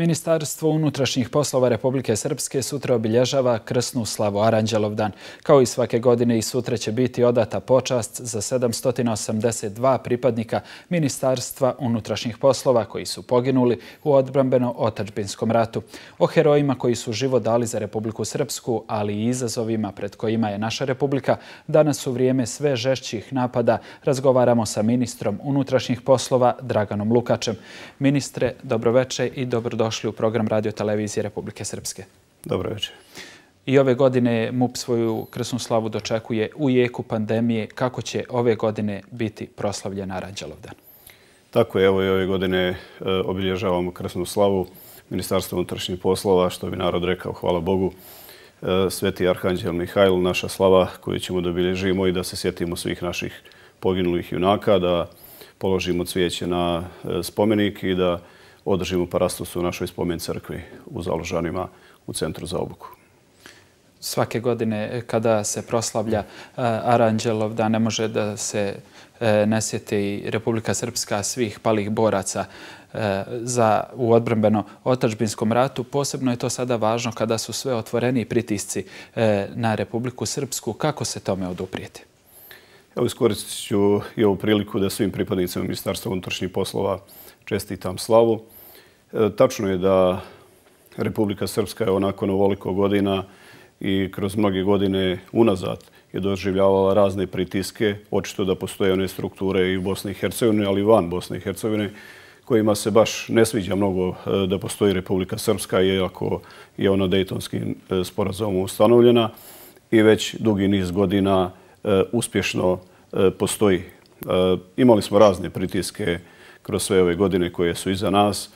Ministarstvo unutrašnjih poslova Republike Srpske sutra obilježava krsnu slavu Aranđelovdan. Kao i svake godine i sutra će biti odata počast za 782 pripadnika Ministarstva unutrašnjih poslova koji su poginuli u odbrambeno-otačbinskom ratu. O herojima koji su život dali za Republiku Srpsku, ali i izazovima pred kojima je naša Republika, danas u vrijeme sve žešćih napada razgovaramo sa ministrom unutrašnjih poslova Draganom Lukačem. Ministre, dobroveče i dobrodošli dobrodošli u program Radio Televizije Republike Srpske. Dobro večer. I ove godine MUP svoju krsnu slavu dočekuje u jeku pandemije. Kako će ove godine biti proslavljen Aranđelovdan? Tako je, evo i ove godine e, obilježavamo krsnu slavu Ministarstva unutrašnjih poslova, što bi narod rekao, hvala Bogu, e, Sveti Arhanđel Mihajl, naša slava koju ćemo da obilježimo i da se sjetimo svih naših poginulih junaka, da položimo cvijeće na e, spomenik i da održimo parastos u našoj spomen crkvi u Založanima u Centru za obuku. Svake godine kada se proslavlja e, Aranđelov, da ne može da se e, ne sjeti Republika Srpska svih palih boraca e, za u odbrambeno otačbinskom ratu. Posebno je to sada važno kada su sve otvoreni pritisci na Republiku Srpsku. Kako se tome oduprijeti? Evo iskoristit ću i ovu priliku da svim pripadnicima Ministarstva unutrašnjih poslova čestitam slavu. E, tačno je da Republika Srpska je onako ovoliko godina i kroz mnoge godine unazad je doživljavala razne pritiske. Očito da postoje one strukture i u Bosni i Hercegovini, ali i van Bosne i Hercegovine, kojima se baš ne sviđa mnogo e, da postoji Republika Srpska, iako je ona Dejtonskim e, sporazumom ustanovljena i već dugi niz godina uspješno postoji. Imali smo razne pritiske kroz sve ove godine koje su iza nas.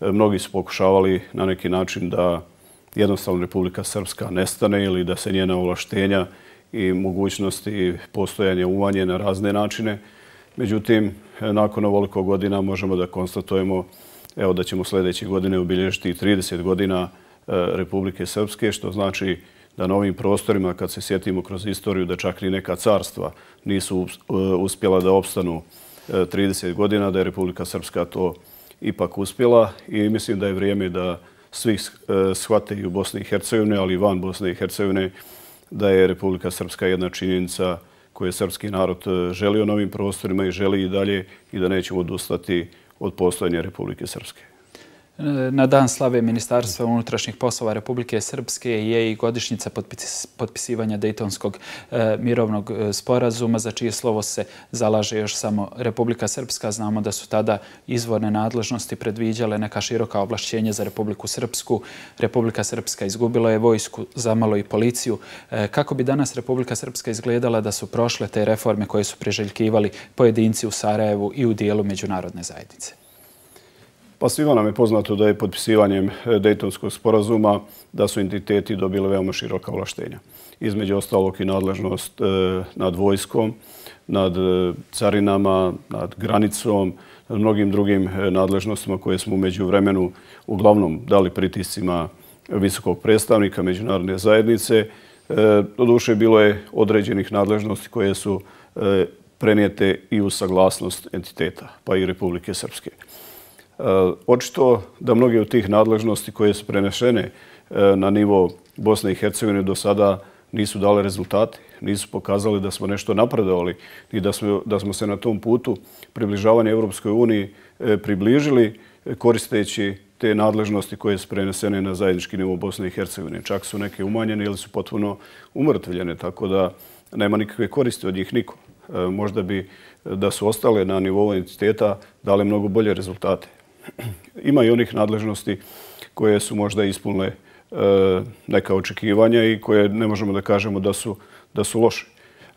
E, mnogi su pokušavali na neki način da jednostavno Republika Srpska nestane ili da se njena ovlaštenja i mogućnosti postojanja umanje na razne načine. Međutim, e, nakon ovoliko godina možemo da konstatujemo evo, da ćemo sljedeće godine obilježiti 30 godina e, Republike Srpske, što znači da na ovim prostorima, kad se sjetimo kroz istoriju, da čak ni neka carstva nisu uspjela da opstanu 30 godina, da je Republika Srpska to ipak uspjela i mislim da je vrijeme da svi eh, shvate i u Bosni i Hercegovine, ali i van Bosne i Hercegovine, da je Republika Srpska jedna činjenica koje srpski narod eh, želio novim prostorima i želi i dalje i da nećemo odustati od postojanja Republike Srpske. Na dan slave Ministarstva unutrašnjih poslova Republike Srpske je i godišnjica potpisivanja Dejtonskog e, mirovnog e, sporazuma, za čije slovo se zalaže još samo Republika Srpska. Znamo da su tada izvorne nadležnosti predviđale neka široka oblašćenja za Republiku Srpsku. Republika Srpska izgubila je vojsku, zamalo i policiju. E, kako bi danas Republika Srpska izgledala da su prošle te reforme koje su priželjkivali pojedinci u Sarajevu i u dijelu međunarodne zajednice? Pa svima nam je poznato da je potpisivanjem e, Dejtonskog sporazuma da su entiteti dobili veoma široka ovlaštenja. Između ostalog i nadležnost e, nad vojskom, nad e, carinama, nad granicom, nad mnogim drugim e, nadležnostima koje smo umeđu vremenu uglavnom dali pritiscima visokog predstavnika međunarodne zajednice. E, doduše, bilo je određenih nadležnosti koje su prenijete i u saglasnost entiteta, pa i Republike Srpske. Eh, očito da mnoge od tih nadležnosti koje su prenešene eh, na nivo Bosne i Hercegovine do sada nisu dale rezultate, nisu pokazali da smo nešto napredovali i da smo, da smo se na tom putu približavanja Evropskoj uniji eh, približili koristeći te nadležnosti koje su prenesene na zajednički nivo Bosne i Hercegovine. Čak su neke umanjene ili su potpuno umrtvljene, tako da nema nikakve koriste od njih niko. Možda bi da su ostale na nivou entiteta dale mnogo bolje rezultate ima i onih nadležnosti koje su možda ispunile e, neka očekivanja i koje ne možemo da kažemo da su, da su loše.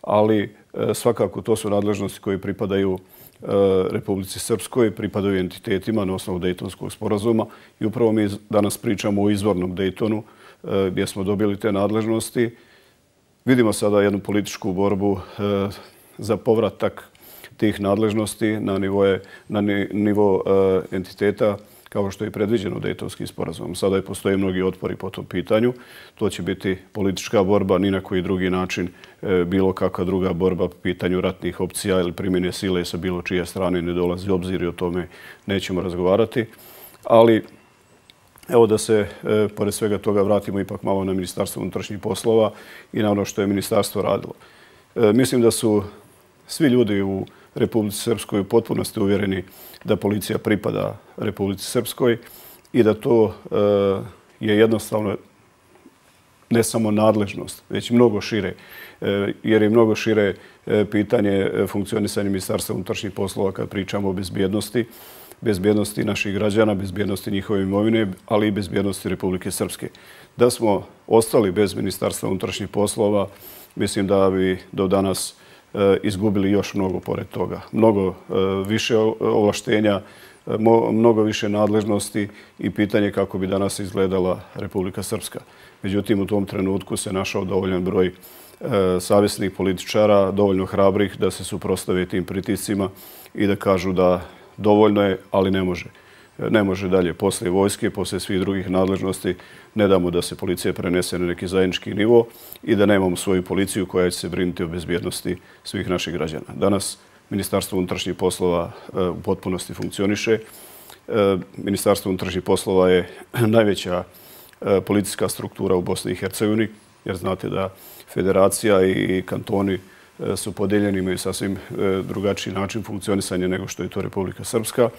Ali e, svakako to su nadležnosti koje pripadaju e, Republici Srpskoj, pripadaju entitetima na osnovu Dejtonskog sporazuma i upravo mi danas pričamo o izvornom Dejtonu gdje smo dobili te nadležnosti. Vidimo sada jednu političku borbu za povratak tih nadležnosti na, nivoje, na nivo e, entiteta kao što je predviđeno Dejtonskim sporazumom. Sada je postoje mnogi otpori po tom pitanju. To će biti politička borba, ni na koji drugi način e, bilo kakva druga borba po pitanju ratnih opcija ili primjene sile sa bilo čije strane ne dolazi obzir i o tome nećemo razgovarati. Ali Evo da se, e, pored svega toga, vratimo ipak malo na Ministarstvo unutrašnjih poslova i na ono što je Ministarstvo radilo. E, mislim da su svi ljudi u Republici Srpskoj u potpunosti uvjereni da policija pripada Republici Srpskoj i da to e, je jednostavno ne samo nadležnost, već mnogo šire, e, jer je mnogo šire e, pitanje funkcionisanja Ministarstva unutrašnjih poslova kad pričamo o bezbjednosti bezbjednosti naših građana, bezbjednosti njihove imovine, ali i bezbjednosti Republike Srpske. Da smo ostali bez Ministarstva unutrašnjih poslova, mislim da bi do danas Eh, izgubili još mnogo pored toga. Mnogo eh, više ovlaštenja, eh, mnogo više nadležnosti i pitanje kako bi danas izgledala Republika Srpska. Međutim, u tom trenutku se našao dovoljan broj savjesnih političara, dovoljno hrabrih da se suprostave tim pritiscima i da kažu da dovoljno je, ali ne može. Ne može dalje. Posle vojske, posle svih drugih nadležnosti, ne damo da se policija prenese na neki zajednički nivo i da nemamo svoju policiju koja će se brinuti o bezbjednosti svih naših građana. Danas Ministarstvo unutrašnjih poslova e, u potpunosti funkcioniše. E, Ministarstvo unutrašnjih poslova je najveća e, policijska struktura u Bosni i Hercegovini, jer znate da federacija i kantoni su podeljeni, imaju sasvim drugačiji način funkcionisanja nego što je to Republika Srpska.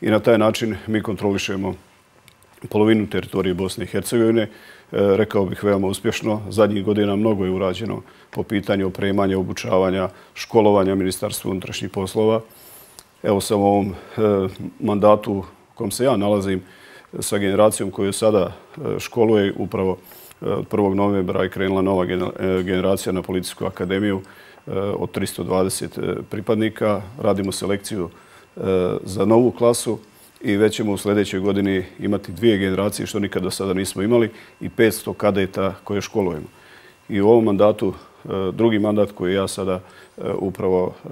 I na taj način mi kontrolišemo polovinu teritorije Bosne i Hercegovine. E, rekao bih veoma uspješno. Zadnjih godina mnogo je urađeno po pitanju opremanja, obučavanja, školovanja Ministarstva unutrašnjih poslova. Evo sam u ovom e, mandatu u kom se ja nalazim sa generacijom koju sada e, školuje upravo od 1. novembra je krenula nova generacija na Policijsku akademiju od 320 pripadnika. Radimo selekciju za novu klasu i već ćemo u sljedećoj godini imati dvije generacije, što nikada do sada nismo imali, i 500 kadeta koje školujemo. I u ovom mandatu, e, drugi mandat koji ja sada e, upravo e,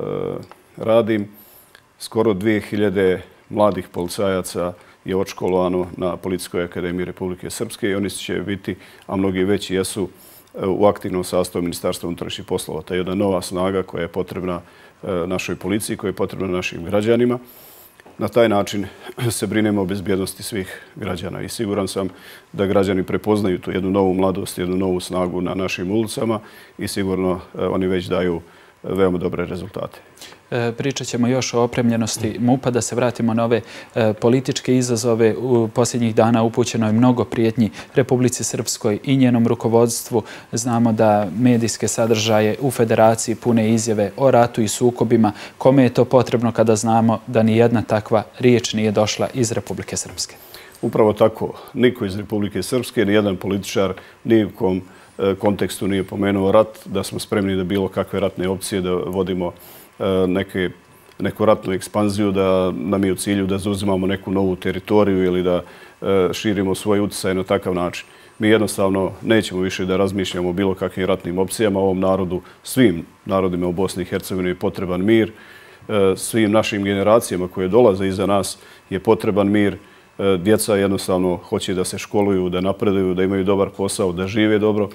radim, skoro 2000 mladih policajaca je odškolovano na Policijskoj akademiji Republike Srpske i oni će biti, a mnogi veći jesu, u aktivnom sastavu Ministarstva unutrašnjih poslova. To je jedna nova snaga koja je potrebna našoj policiji, koja je potrebna našim građanima. Na taj način se brinemo o bezbjednosti svih građana i siguran sam da građani prepoznaju tu jednu novu mladost, jednu novu snagu na našim ulicama i sigurno eh, oni već daju eh, veoma dobre rezultate. E, pričat ćemo još o opremljenosti MUPA, da se vratimo na ove e, političke izazove. U posljednjih dana upućeno je mnogo prijetnji Republici Srpskoj i njenom rukovodstvu. Znamo da medijske sadržaje u federaciji pune izjave o ratu i sukobima. Kome je to potrebno kada znamo da ni jedna takva riječ nije došla iz Republike Srpske? Upravo tako. Niko iz Republike Srpske, ni jedan političar, nijekom e, kontekstu nije pomenuo rat, da smo spremni da bilo kakve ratne opcije da vodimo E, neke, neku ratnu ekspanziju, da nam je u cilju da zauzimamo neku novu teritoriju ili da e, širimo svoj utjecaj na takav način. Mi jednostavno nećemo više da razmišljamo o bilo kakvim ratnim opcijama. Ovom narodu, svim narodima u Bosni i Hercegovini je potreban mir. E, svim našim generacijama koje dolaze iza nas je potreban mir. Djeca jednostavno hoće da se školuju, da napreduju, da imaju dobar posao, da žive dobro,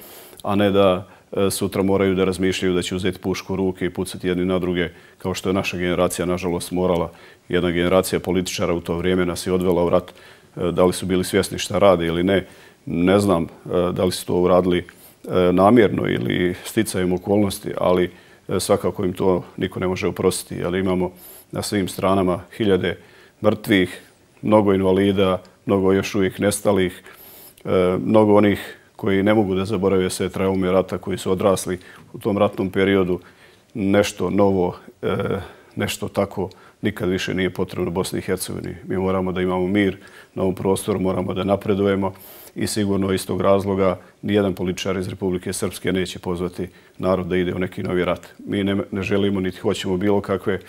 a ne da E, sutra moraju da razmišljaju da će uzeti pušku u ruke i pucati jedni na druge, kao što je naša generacija, nažalost, morala. Jedna generacija političara u to vrijeme nas je odvela u rat. E, da li su bili svjesni šta rade ili ne, ne znam e, da li su to uradili namjerno ili sticajem okolnosti, ali svakako im to niko ne može oprostiti. Ali imamo na svim stranama hiljade mrtvih, mnogo invalida, mnogo još uvijek nestalih, mnogo onih koji ne mogu da zaboravaju sve traume rata koji su odrasli u tom ratnom periodu. Nešto novo, e, nešto tako nikad više nije potrebno Bosni i Hercegovini. Mi moramo da imamo mir na ovom prostoru, moramo da napredujemo i sigurno iz tog razloga nijedan političar iz Republike Srpske neće pozvati narod da ide u neki novi rat. Mi ne, ne želimo niti hoćemo bilo kakve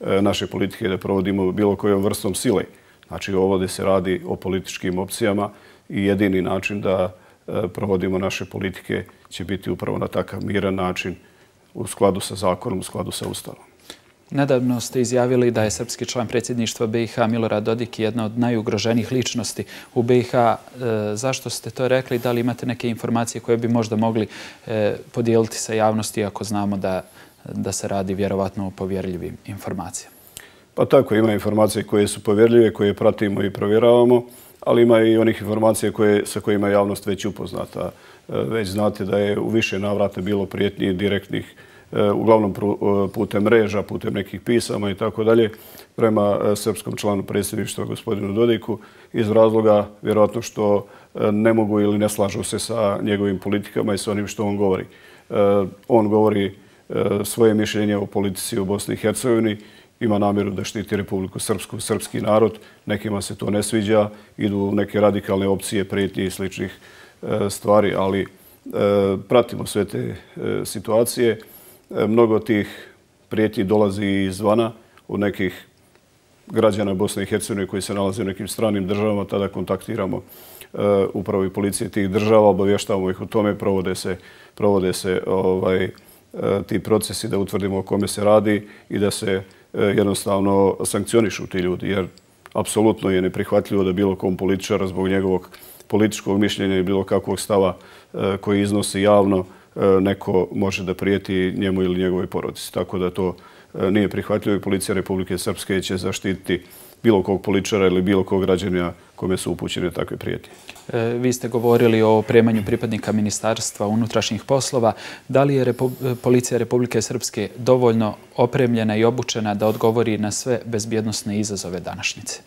e, naše politike da provodimo bilo kojom vrstom sile. Znači, ovdje se radi o političkim opcijama i jedini način da provodimo naše politike će biti upravo na takav miran način u skladu sa zakonom, u skladu sa ustavom. Nedavno ste izjavili da je srpski član predsjedništva BiH Milorad Dodik jedna od najugroženijih ličnosti u BiH. E, zašto ste to rekli? Da li imate neke informacije koje bi možda mogli e, podijeliti sa javnosti ako znamo da, da se radi vjerovatno o povjerljivim informacijama? Pa tako, ima informacije koje su povjerljive, koje pratimo i provjeravamo ali ima i onih informacija sa kojima je javnost već upoznata. E, već znate da je u više navrata bilo prijetnji direktnih e, uglavnom e, putem mreža, putem nekih pisama i tako dalje, prema srpskom članu predsjedništva gospodinu Dodiku, iz razloga vjerojatno što ne mogu ili ne slažu se sa njegovim politikama i sa onim što on govori. On govori svoje mišljenje o politici u Bosni i Hercegovini, ima namjeru da štiti Republiku Srpsku, srpski narod. Nekima se to ne sviđa, idu u neke radikalne opcije, prijetnje i sličnih e, stvari, ali e, pratimo sve te e, situacije. Mnogo tih prijetnji dolazi izvana od nekih građana Bosne i Hercegovine koji se nalaze u nekim stranim državama, tada kontaktiramo upravo i policije tih država, obavještavamo ih o tome, provode se, provode se ovaj, ti procesi da utvrdimo o kome se radi i da se E, jednostavno sankcionišu ti ljudi, jer apsolutno je neprihvatljivo da bilo kom političara zbog njegovog političkog mišljenja i bilo kakvog stava e, koji iznosi javno e, neko može da prijeti njemu ili njegovoj porodici. Tako da to nije prihvatljivo i policija Republike Srpske će zaštititi bilo kog političara ili bilo kog građanja kome su upućene takve prijetnje. E, vi ste govorili o premanju pripadnika Ministarstva unutrašnjih poslova. Da li je Policija Republike Srpske dovoljno opremljena i obučena da odgovori na sve bezbjednostne izazove današnjice?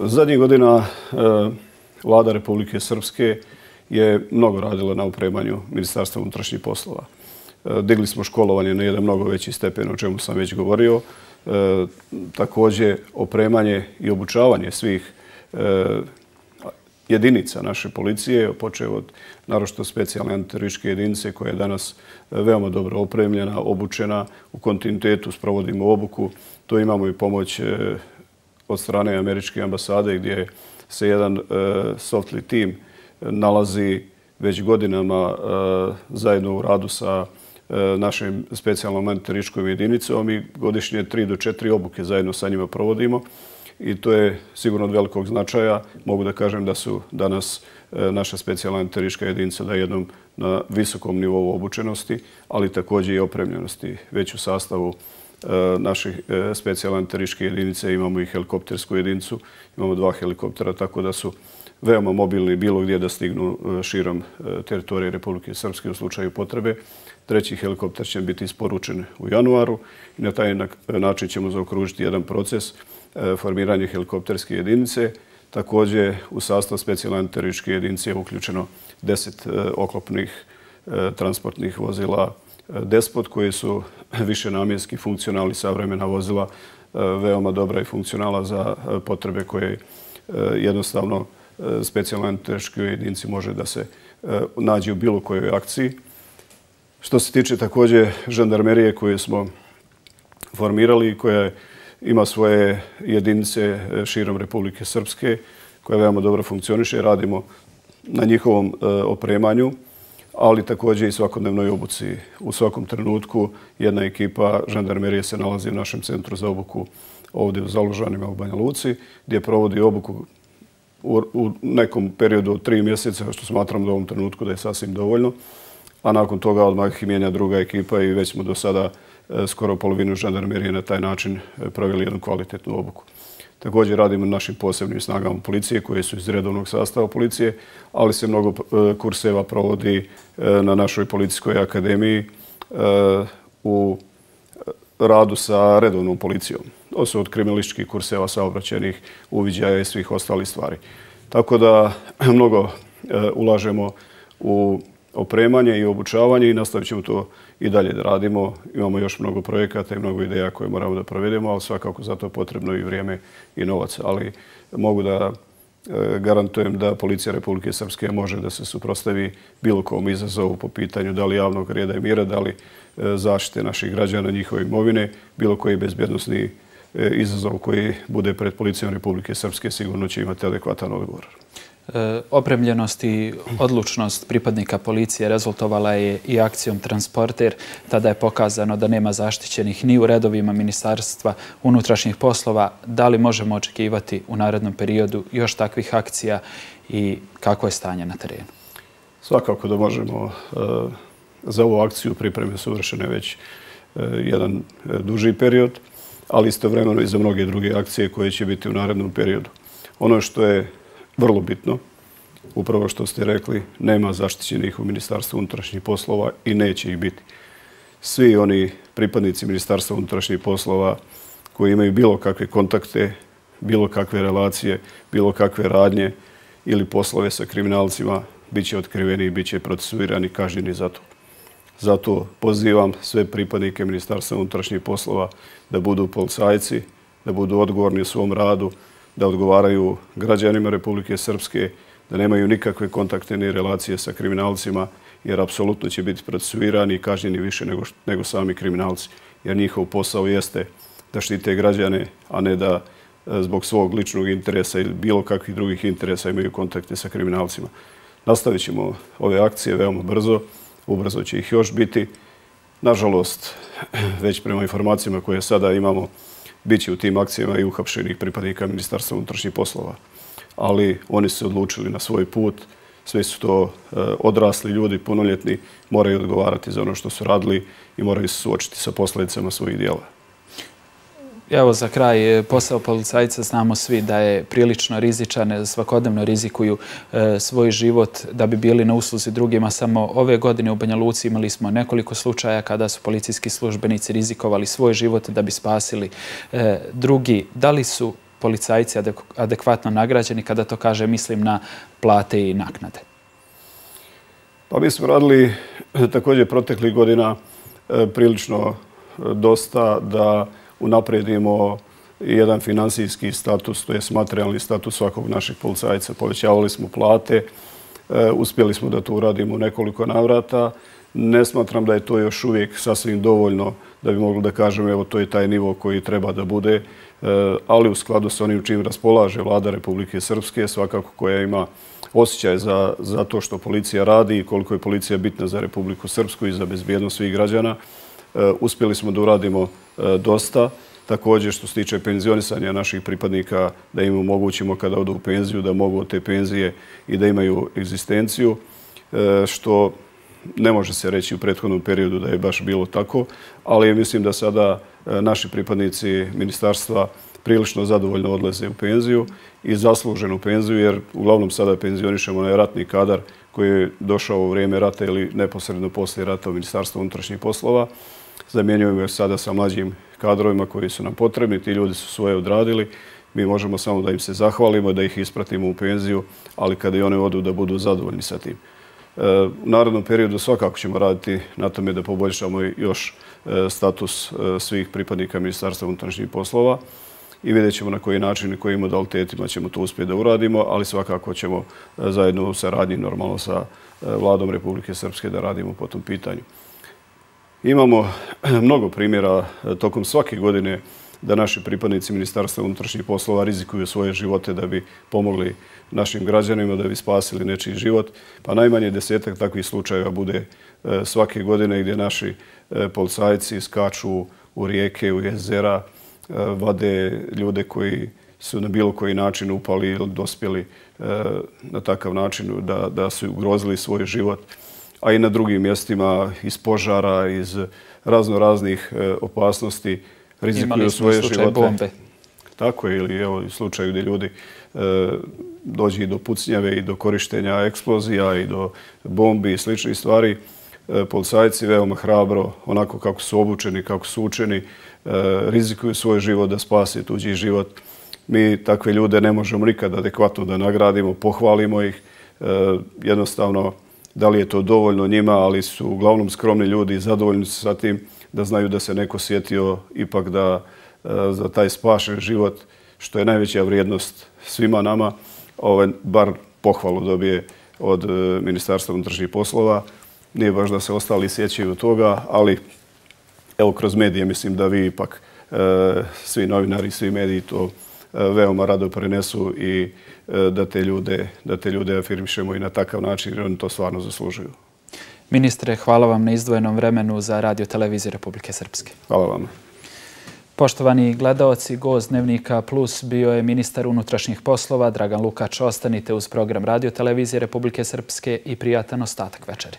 Zadnjih godina e, vlada Republike Srpske je mnogo radila na opremanju Ministarstva unutrašnjih poslova. E, digli smo školovanje na jedan mnogo veći stepen, o čemu sam već govorio. E, također, opremanje i obučavanje svih e, jedinica naše policije, počeo od narošto specijalne antiterorističke jedinice koja je danas e, veoma dobro opremljena, obučena, u kontinuitetu sprovodimo obuku. To imamo i pomoć e, od strane američke ambasade gdje se jedan e, softly team nalazi već godinama zajedno u radu sa našim specijalnom antiterorističkom jedinicom i godišnje tri do četiri obuke zajedno sa njima provodimo i to je sigurno od velikog značaja. Mogu da kažem da su danas e, naša specijalna anteriška jedinica da je jednom na visokom nivou obučenosti, ali također i opremljenosti. Već u sastavu e, naše naših specijalne anteriške jedinice imamo i helikoptersku jedinicu, imamo dva helikoptera, tako da su veoma mobilni bilo gdje da stignu širom teritorije Republike Srpske u slučaju potrebe. Treći helikopter će biti isporučen u januaru i na taj način ćemo zaokružiti jedan proces E, formiranje helikopterske jedinice. Također u sastav specijalne teroričke jedinice je uključeno deset e, oklopnih e, transportnih vozila e, Despot koji su više namjenski funkcionalni savremena vozila, veoma dobra i funkcionala za potrebe koje jednostavno specijalne anteričke jedinice može da se nađe u bilo kojoj akciji. Što se tiče također žandarmerije koje smo formirali i koja je ima svoje jedinice e, širom Republike Srpske koje veoma dobro funkcioniše. Radimo na njihovom e, opremanju, ali također i svakodnevnoj obuci. U svakom trenutku jedna ekipa žandarmerije se nalazi u našem centru za obuku ovdje u Zalužanima u Banja Luci, gdje provodi obuku u nekom periodu od tri mjeseca, što smatram da u ovom trenutku da je sasvim dovoljno. A nakon toga odmah i mijenja druga ekipa i već smo do sada E, E, skoro polovinu žandarmerije na taj način e, pravili jednu kvalitetnu obuku. Također radimo na našim posebnim snagama policije koje su iz redovnog sastava policije, ali se mnogo e, kurseva provodi na našoj policijskoj akademiji u radu sa redovnom policijom. To su od kriminalističkih kurseva saobraćenih uviđaja i svih ostalih stvari. Tako da mnogo ulažemo u opremanje i obučavanje i nastavit ćemo to i dalje da radimo. Imamo još mnogo projekata i mnogo ideja koje moramo da provedemo, ali svakako za to potrebno i vrijeme i novac. Ali mogu da e, garantujem da Policija Republike Srpske može da se suprostavi bilo kom izazovu po pitanju da li javnog reda i mira, da li e, zaštite naših građana, njihove imovine, bilo koji bezbjednostni e, izazov koji bude pred Policijom Republike Srpske sigurno će imati adekvatan odgovor. E, opremljenost i odlučnost pripadnika policije rezultovala je i akcijom Transporter. Tada je pokazano da nema zaštićenih ni u redovima Ministarstva unutrašnjih poslova. Da li možemo očekivati u narednom periodu još takvih akcija i kako je stanje na terenu? Svakako da možemo. E, za ovu akciju pripreme su vršene već e, jedan duži period, ali istovremeno i za mnoge druge akcije koje će biti u narednom periodu. Ono što je vrlo bitno, upravo što ste rekli, nema zaštićenih u Ministarstvu unutrašnjih poslova i neće ih biti. Svi oni pripadnici Ministarstva unutrašnjih poslova koji imaju bilo kakve kontakte, bilo kakve relacije, bilo kakve radnje ili poslove sa kriminalcima, bit će otkriveni i bit će procesuirani kažnjeni za to. Zato pozivam sve pripadnike Ministarstva unutrašnjih poslova da budu policajci, da budu odgovorni u svom radu, da odgovaraju građanima Republike Srpske, da nemaju nikakve kontakte ni relacije sa kriminalcima, jer apsolutno će biti procesuirani i kažnjeni više nego, nego sami kriminalci. Jer njihov posao jeste da štite građane, a ne da e, zbog svog ličnog interesa ili bilo kakvih drugih interesa imaju kontakte sa kriminalcima. Nastavit ćemo ove akcije veoma brzo, ubrzo će ih još biti. Nažalost, već prema informacijama koje sada imamo, bit će u tim akcijama i uhapšenih pripadnika Ministarstva unutrašnjih poslova. Ali oni su se odlučili na svoj put, sve su to e, odrasli ljudi, punoljetni, moraju odgovarati za ono što su radili i moraju se suočiti sa posljedicama svojih dijela. Evo za kraj, posao policajca znamo svi da je prilično rizičan, svakodnevno rizikuju e, svoj život da bi bili na usluzi drugima. Samo ove godine u Banja Luci imali smo nekoliko slučaja kada su policijski službenici rizikovali svoj život da bi spasili e, drugi. Da li su policajci adekvatno nagrađeni kada to kaže, mislim, na plate i naknade? Pa mi smo radili e, također proteklih godina e, prilično e, dosta da unapredimo jedan finansijski status, to je materijalni status svakog našeg policajca. Povećavali smo plate, eh, uspjeli smo da to uradimo u nekoliko navrata. Ne smatram da je to još uvijek sasvim dovoljno da bi mogli da kažem evo to je taj nivo koji treba da bude, eh, ali u skladu sa onim čim raspolaže vlada Republike Srpske, svakako koja ima osjećaj za, za to što policija radi i koliko je policija bitna za Republiku Srpsku i za bezbjednost svih građana, Eh, uspjeli smo da uradimo eh, dosta. Također što se tiče penzionisanja naših pripadnika, da im omogućimo kada odu u penziju, da mogu od te penzije i da imaju egzistenciju, eh, što ne može se reći u prethodnom periodu da je baš bilo tako, ali mislim da sada naši pripadnici ministarstva prilično zadovoljno odlaze u penziju i zasluženu penziju, jer uglavnom sada penzionišemo na ratni kadar koji je došao u vrijeme rata ili neposredno poslije rata u Ministarstvu unutrašnjih poslova zamjenjujemo je sada sa mlađim kadrovima koji su nam potrebni. Ti ljudi su svoje odradili. Mi možemo samo da im se zahvalimo, da ih ispratimo u penziju, ali kada i one odu da budu zadovoljni sa tim. E, u narodnom periodu svakako ćemo raditi na tome da poboljšamo još e, status e, svih pripadnika Ministarstva unutrašnjih poslova i vidjet ćemo na koji način i kojim modalitetima ćemo to uspjeti da uradimo, ali svakako ćemo zajedno u saradnji normalno sa vladom Republike Srpske da radimo po tom pitanju. Imamo mnogo primjera e, tokom svake godine da naši pripadnici Ministarstva unutrašnjih poslova rizikuju svoje živote da bi pomogli našim građanima, da bi spasili nečiji život. Pa najmanje desetak takvih slučajeva bude e, svake godine gdje naši e, policajci skaču u rijeke, u jezera, e, vade ljude koji su na bilo koji način upali ili dospjeli na takav način da, da su ugrozili svoj život a i na drugim mjestima iz požara, iz razno raznih e, opasnosti rizikuju svoje živote. Imali smo slučaj bombe. Tako je, ili evo, u slučaju gdje ljudi e, dođe i do pucnjave i do korištenja eksplozija i do bombi i sličnih stvari. E, policajci veoma hrabro, onako kako su obučeni, kako su učeni, rizikuju svoj život da spasi tuđi život. Mi takve ljude ne možemo nikad adekvatno da nagradimo, pohvalimo ih. Jednostavno, da li je to dovoljno njima, ali su uglavnom skromni ljudi i zadovoljni su sa tim da znaju da se neko sjetio ipak da e, za taj spašen život, što je najveća vrijednost svima nama, ovaj, bar pohvalu dobije od e, Ministarstva unutrašnjih poslova. Nije baš da se ostali sjećaju toga, ali evo kroz medije mislim da vi ipak e, svi novinari, svi mediji to veoma rado prenesu i E, da te ljude, da te ljude afirmišemo i na takav način jer oni to stvarno zaslužuju. Ministre, hvala vam na izdvojenom vremenu za radio televizije Republike Srpske. Hvala vam. Poštovani gledalci, gost Dnevnika Plus bio je ministar unutrašnjih poslova Dragan Lukač. Ostanite uz program radio televizije Republike Srpske i prijatan ostatak večeri.